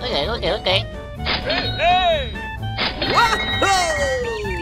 Okay, okay, okay. Oh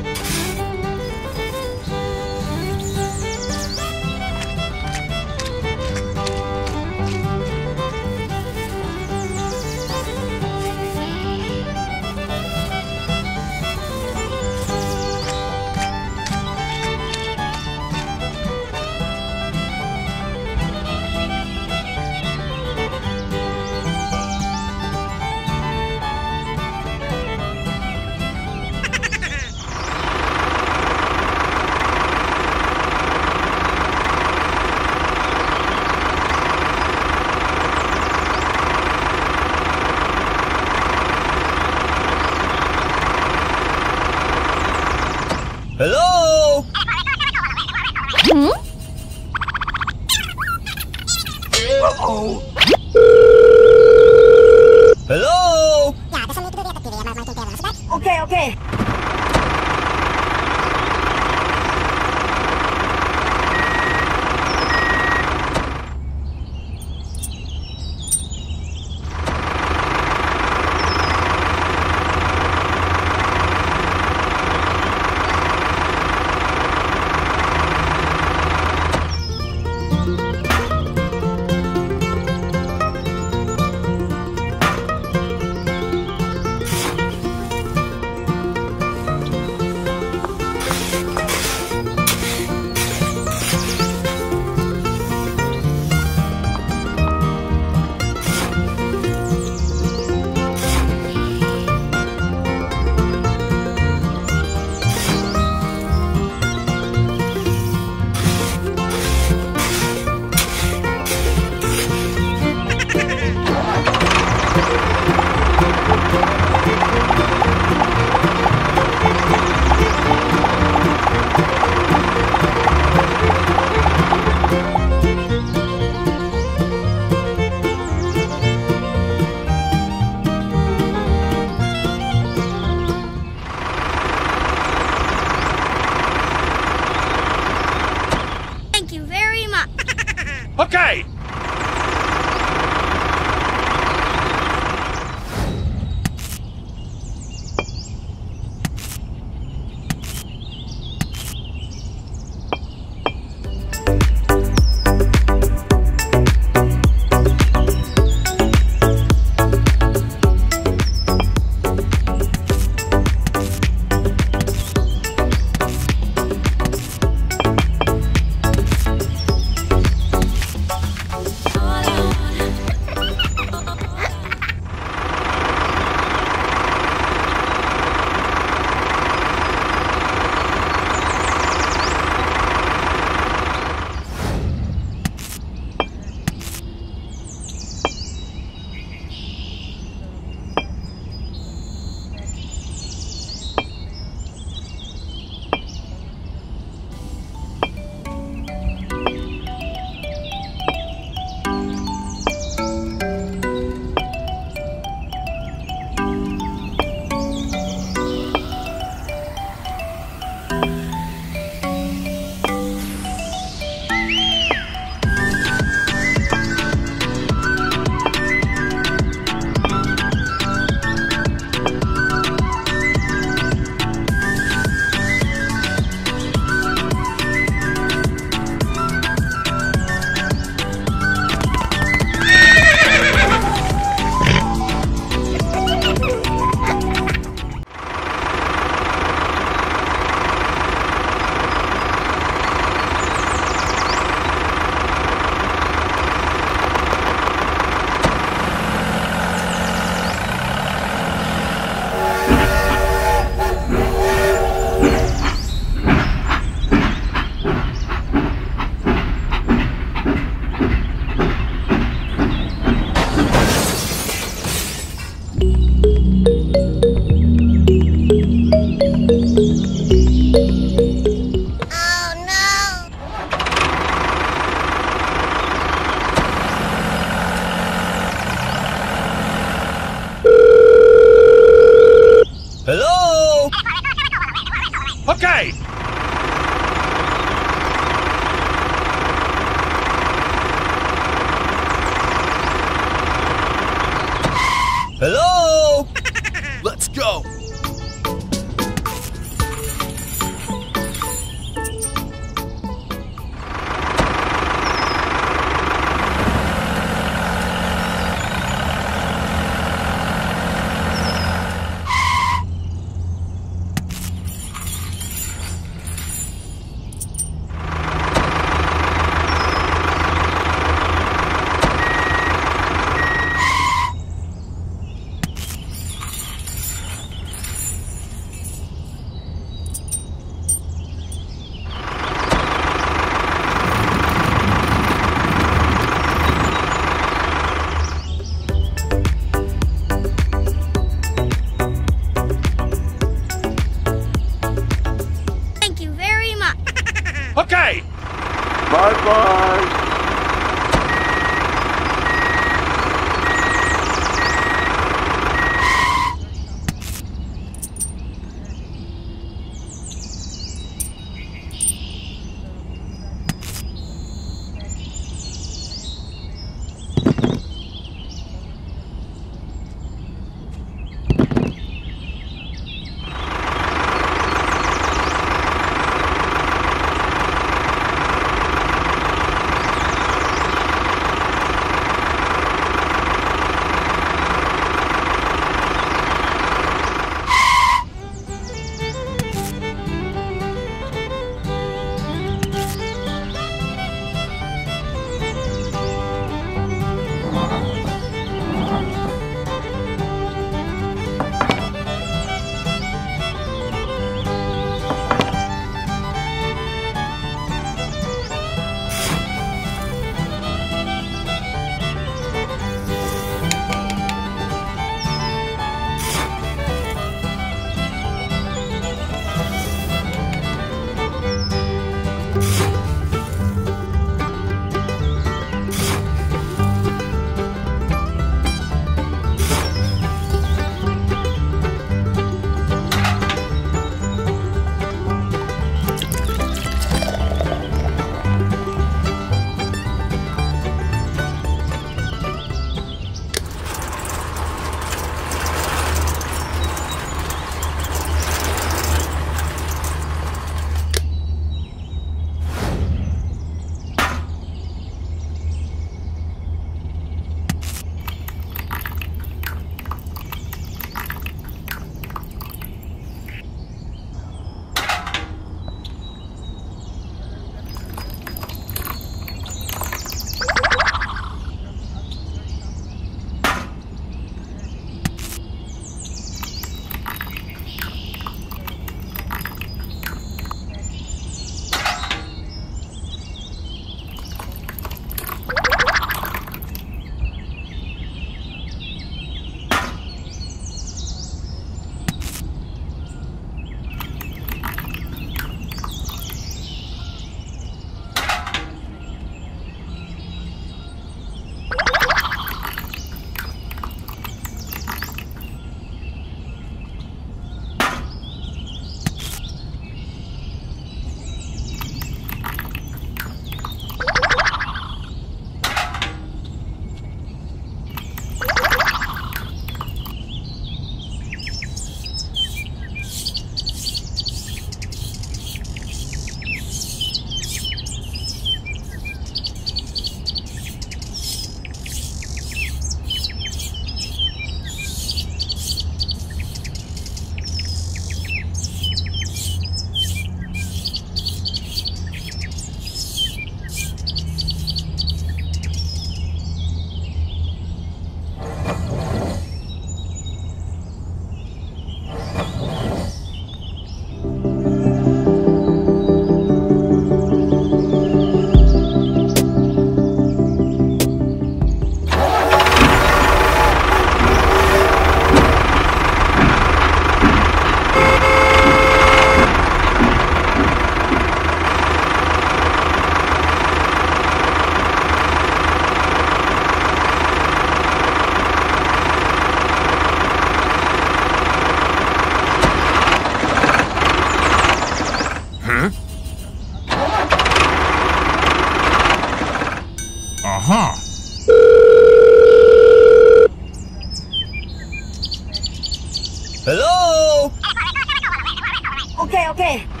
Okay.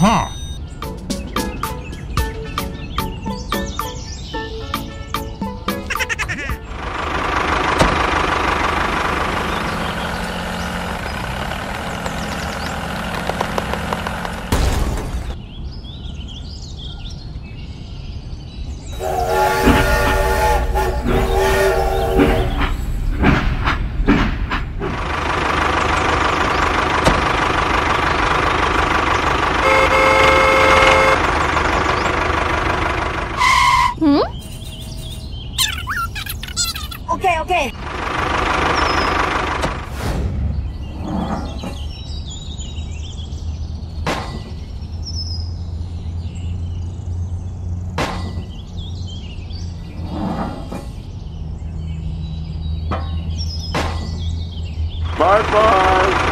Huh. Bye bye.